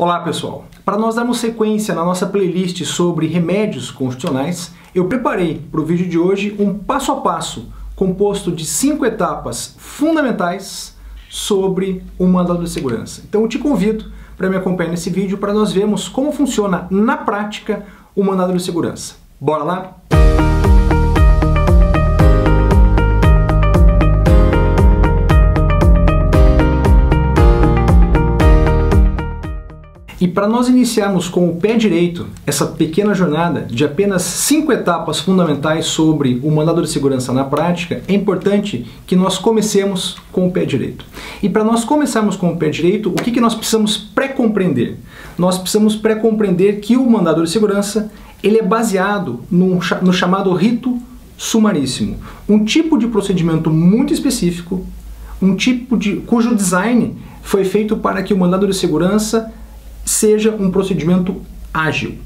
Olá pessoal, para nós darmos sequência na nossa playlist sobre remédios constitucionais, eu preparei para o vídeo de hoje um passo a passo composto de cinco etapas fundamentais sobre o mandado de segurança. Então eu te convido para me acompanhar nesse vídeo para nós vermos como funciona na prática o mandado de segurança. Bora lá? Para nós iniciarmos com o pé direito essa pequena jornada de apenas cinco etapas fundamentais sobre o mandado de segurança na prática, é importante que nós comecemos com o pé direito. E para nós começarmos com o pé direito, o que, que nós precisamos pré-compreender? Nós precisamos pré-compreender que o mandado de segurança ele é baseado no, no chamado rito sumaríssimo, um tipo de procedimento muito específico, um tipo de cujo design foi feito para que o mandado de segurança seja um procedimento ágil.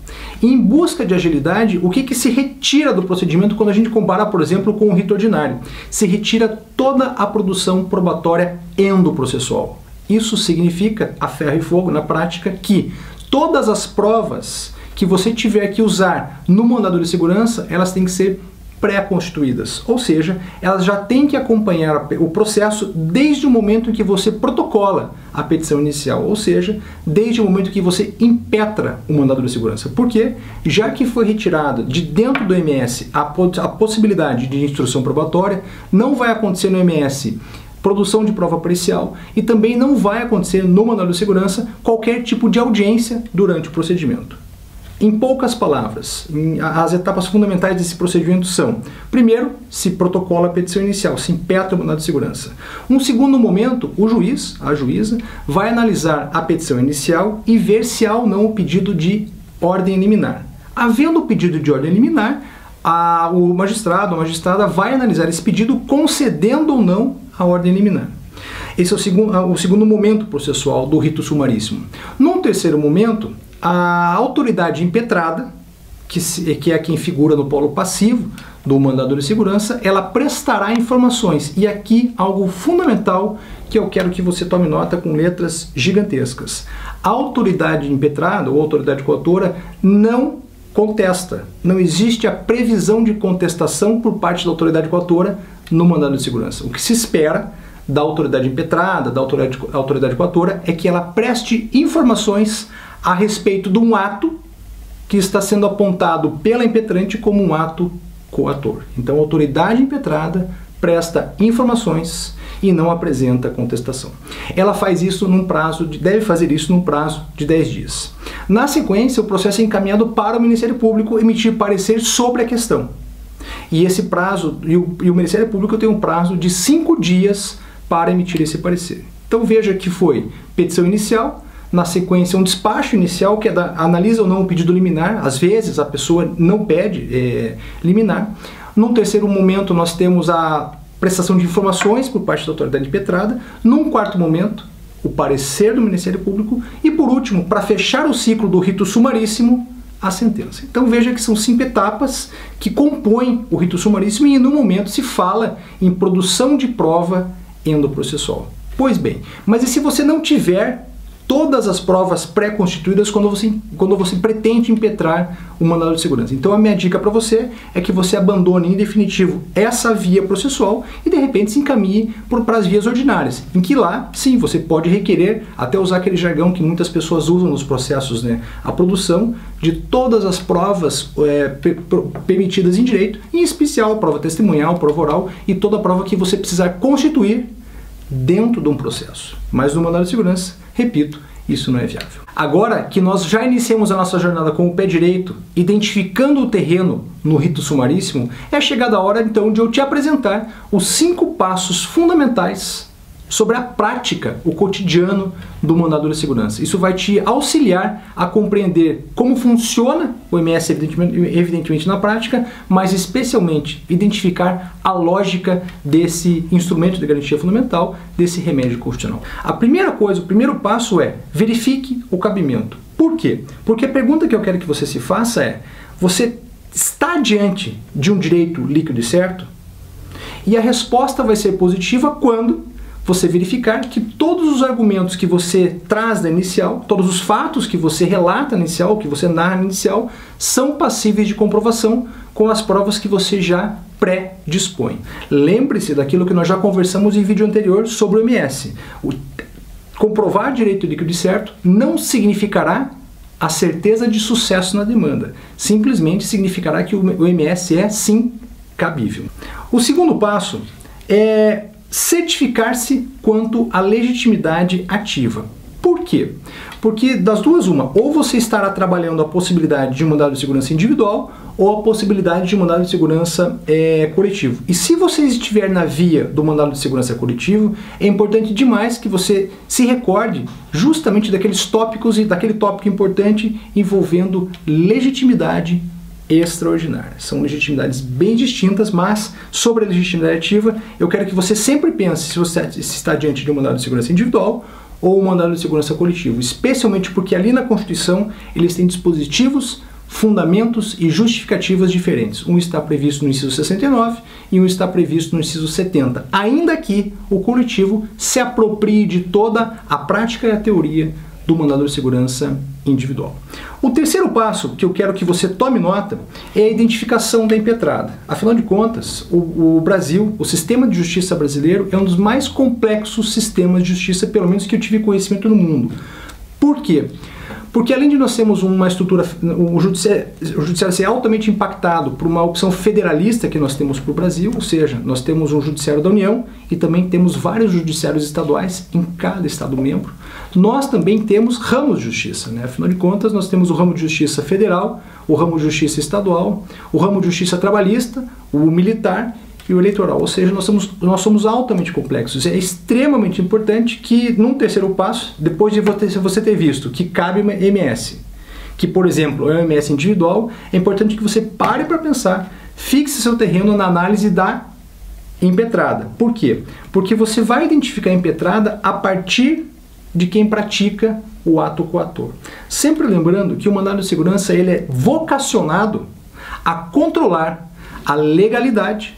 E em busca de agilidade, o que, que se retira do procedimento quando a gente compara, por exemplo, com o rito ordinário? Se retira toda a produção probatória endoprocessual. Isso significa, a ferro e fogo, na prática, que todas as provas que você tiver que usar no mandado de segurança, elas têm que ser pré-constituídas, ou seja, elas já têm que acompanhar o processo desde o momento em que você protocola a petição inicial, ou seja, desde o momento que você impetra o mandado de segurança. Porque, já que foi retirada de dentro do MS a, a possibilidade de instrução probatória, não vai acontecer no MS produção de prova pericial e também não vai acontecer no mandado de segurança qualquer tipo de audiência durante o procedimento. Em poucas palavras, as etapas fundamentais desse procedimento são: primeiro, se protocola a petição inicial, se impetra o mandado de segurança. Um segundo momento, o juiz, a juíza, vai analisar a petição inicial e ver se há ou não o pedido de ordem liminar. Havendo o pedido de ordem liminar, a, o magistrado, a magistrada vai analisar esse pedido concedendo ou não a ordem liminar. Esse é o segundo, o segundo momento processual do rito sumaríssimo. Num terceiro momento, a autoridade impetrada, que, que é quem figura no polo passivo do mandador de segurança, ela prestará informações. E aqui algo fundamental que eu quero que você tome nota com letras gigantescas. A autoridade impetrada ou autoridade coautora não contesta. Não existe a previsão de contestação por parte da autoridade coautora no mandado de segurança. O que se espera da autoridade impetrada, da autoridade, autoridade coautora, é que ela preste informações a respeito de um ato que está sendo apontado pela impetrante como um ato coator. Então, a autoridade impetrada presta informações e não apresenta contestação. Ela faz isso num prazo de, deve fazer isso num prazo de 10 dias. Na sequência, o processo é encaminhado para o Ministério Público emitir parecer sobre a questão. E esse prazo, e o, e o Ministério Público tem um prazo de 5 dias para emitir esse parecer. Então veja que foi petição inicial, na sequência um despacho inicial que é da, analisa ou não o pedido liminar, às vezes a pessoa não pede é, liminar. Num terceiro momento nós temos a prestação de informações por parte da autoridade impetrada. Num quarto momento, o parecer do Ministério Público e por último, para fechar o ciclo do rito sumaríssimo, a sentença. Então veja que são cinco etapas que compõem o rito sumaríssimo e no momento se fala em produção de prova endoprocessual. Pois bem, mas e se você não tiver todas as provas pré-constituídas quando você, quando você pretende impetrar o mandado de segurança. Então a minha dica para você é que você abandone em definitivo essa via processual e de repente se encaminhe para as vias ordinárias, em que lá, sim, você pode requerer, até usar aquele jargão que muitas pessoas usam nos processos, né, a produção de todas as provas é, permitidas em direito, em especial a prova testemunhal, prova oral e toda a prova que você precisar constituir dentro de um processo. Mas no mandado de segurança, repito, isso não é viável. Agora que nós já iniciamos a nossa jornada com o pé direito, identificando o terreno no rito sumaríssimo, é chegada a hora então de eu te apresentar os cinco passos fundamentais sobre a prática, o cotidiano do mandado de segurança. Isso vai te auxiliar a compreender como funciona o MS, evidentemente, evidentemente, na prática, mas especialmente identificar a lógica desse instrumento de garantia fundamental, desse remédio constitucional. A primeira coisa, o primeiro passo é verifique o cabimento. Por quê? Porque a pergunta que eu quero que você se faça é: você está diante de um direito líquido e certo? E a resposta vai ser positiva quando você verificar que todos os argumentos que você traz da inicial, todos os fatos que você relata na inicial, que você narra na inicial, são passíveis de comprovação com as provas que você já pré-dispõe. Lembre-se daquilo que nós já conversamos em vídeo anterior sobre o MS. O comprovar direito líquido e certo não significará a certeza de sucesso na demanda. Simplesmente significará que o MS é sim cabível. O segundo passo é certificar-se quanto à legitimidade ativa. Por quê? Porque das duas, uma, ou você estará trabalhando a possibilidade de um mandado de segurança individual ou a possibilidade de um mandado de segurança é, coletivo. E se você estiver na via do mandado de segurança coletivo, é importante demais que você se recorde justamente daqueles tópicos e daquele tópico importante envolvendo legitimidade extraordinária. São legitimidades bem distintas, mas sobre a legitimidade ativa, eu quero que você sempre pense se você está diante de um mandado de segurança individual ou um mandado de segurança coletivo, especialmente porque ali na Constituição eles têm dispositivos, fundamentos e justificativas diferentes. Um está previsto no inciso 69 e um está previsto no inciso 70. Ainda que o coletivo se aproprie de toda a prática e a teoria do mandado de segurança individual. O terceiro passo que eu quero que você tome nota é a identificação da impetrada. Afinal de contas, o, o, Brasil, o sistema de justiça brasileiro, é um dos mais complexos sistemas de justiça, pelo menos que eu tive conhecimento no mundo. Por quê? Porque além de nós termos uma estrutura, o judiciário, o judiciário ser altamente impactado por uma opção federalista que nós temos para o Brasil, ou seja, nós temos um judiciário da União e também temos vários judiciários estaduais em cada estado membro, nós também temos ramos de justiça. Né? Afinal de contas, nós temos o ramo de justiça federal, o ramo de justiça estadual, o ramo de justiça trabalhista, o militar e o eleitoral. Ou seja, nós somos, nós somos altamente complexos. É extremamente importante que, num terceiro passo, depois de você ter visto que cabe uma MS, que, por exemplo, é uma MS individual, é importante que você pare para pensar, fixe seu terreno na análise da impetrada. Por quê? Porque você vai identificar a impetrada a partir de quem pratica o ato coator. Sempre lembrando que o mandado de segurança ele é vocacionado a controlar a legalidade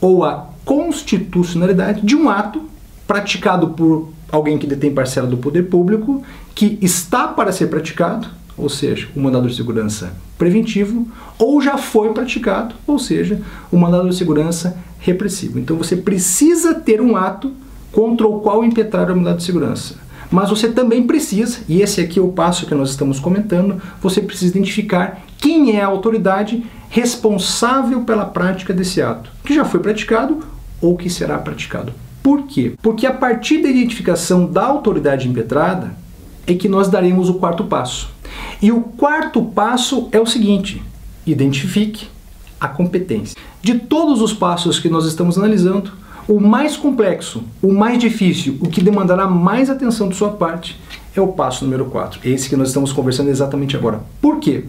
ou a constitucionalidade de um ato praticado por alguém que detém parcela do poder público, que está para ser praticado, ou seja, o mandado de segurança preventivo, ou já foi praticado, ou seja, o mandado de segurança repressivo. Então você precisa ter um ato contra o qual impetrar o mandado de segurança. Mas você também precisa, e esse aqui é o passo que nós estamos comentando, você precisa identificar quem é a autoridade responsável pela prática desse ato, que já foi praticado ou que será praticado. Por quê? Porque a partir da identificação da autoridade impetrada é que nós daremos o quarto passo. E o quarto passo é o seguinte: identifique a competência. De todos os passos que nós estamos analisando, o mais complexo, o mais difícil, o que demandará mais atenção de sua parte é o passo número 4, esse que nós estamos conversando exatamente agora. Por quê?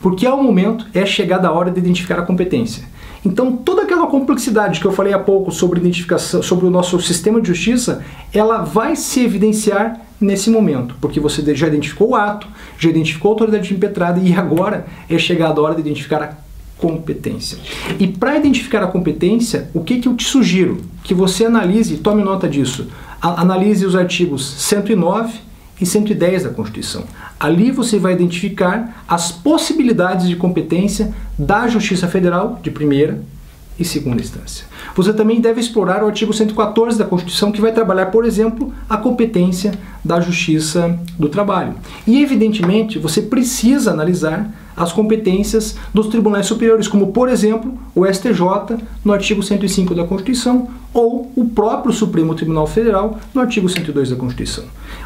Porque ao momento é chegada a hora de identificar a competência. Então, toda aquela complexidade que eu falei há pouco sobre identificação, sobre o nosso sistema de justiça, ela vai se evidenciar nesse momento, porque você já identificou o ato, já identificou a autoridade impetrada e agora é chegada a hora de identificar a competência. E para identificar a competência, o que, que eu te sugiro? Que você analise, tome nota disso, analise os artigos 109 e 110 da Constituição. Ali você vai identificar as possibilidades de competência da Justiça Federal de primeira e segunda instância. Você também deve explorar o artigo 114 da Constituição, que vai trabalhar, por exemplo, a competência da Justiça do Trabalho. E, evidentemente, você precisa analisar as competências dos tribunais superiores, como, por exemplo, o STJ, no artigo 105 da Constituição, ou o próprio Supremo Tribunal Federal, no artigo 102 da Constituição.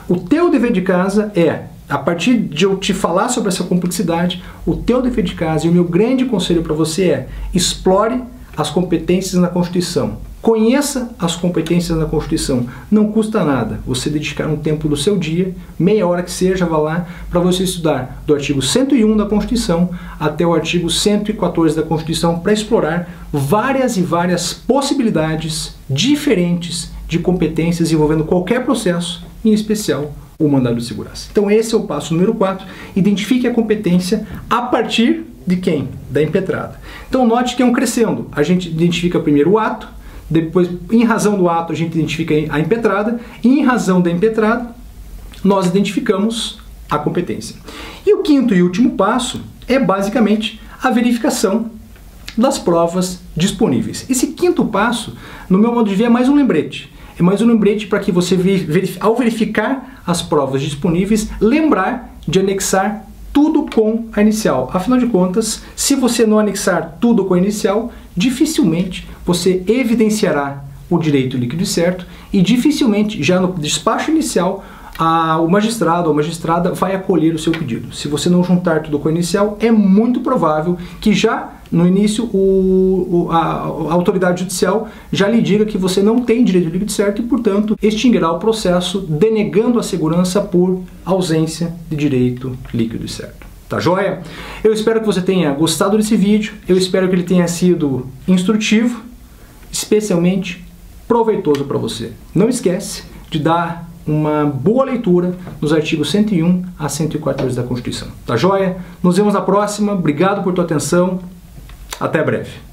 O teu dever de casa é a partir de eu te falar sobre essa complexidade, o teu dever de casa e o meu grande conselho para você é explore as competências na Constituição. Conheça as competências na Constituição. Não custa nada você dedicar um tempo do seu dia, meia hora que seja, vá lá, para você estudar do artigo 101 da Constituição até o artigo 114 da Constituição para explorar várias e várias possibilidades diferentes de competências envolvendo qualquer processo, em especial o mandado de segurança. Então esse é o passo número 4. Identifique a competência a partir de quem? Da impetrada. Então note que é um crescendo. A gente identifica primeiro o ato, depois, em razão do ato, a gente identifica a impetrada, e em razão da impetrada, nós identificamos a competência. E o quinto e último passo é basicamente a verificação das provas disponíveis. Esse quinto passo, no meu modo de ver, é mais um lembrete. É mais um lembrete para que você, ao verificar as provas disponíveis, lembrar de anexar tudo com a inicial. Afinal de contas, se você não anexar tudo com a inicial, dificilmente você evidenciará o direito líquido certo e dificilmente, já no despacho inicial, a, o magistrado ou a magistrada vai acolher o seu pedido. Se você não juntar tudo com a inicial, é muito provável que já no início o, o, a, a, autoridade judicial já lhe diga que você não tem direito líquido certo e, portanto, extinguirá o processo denegando a segurança por ausência de direito líquido e certo. Tá joia? Eu espero que você tenha gostado desse vídeo, eu espero que ele tenha sido instrutivo, especialmente proveitoso para você. Não esquece de dar uma boa leitura nos artigos 101 a 114 da Constituição. Tá joia? Nos vemos na próxima. Obrigado por tua atenção. Até breve.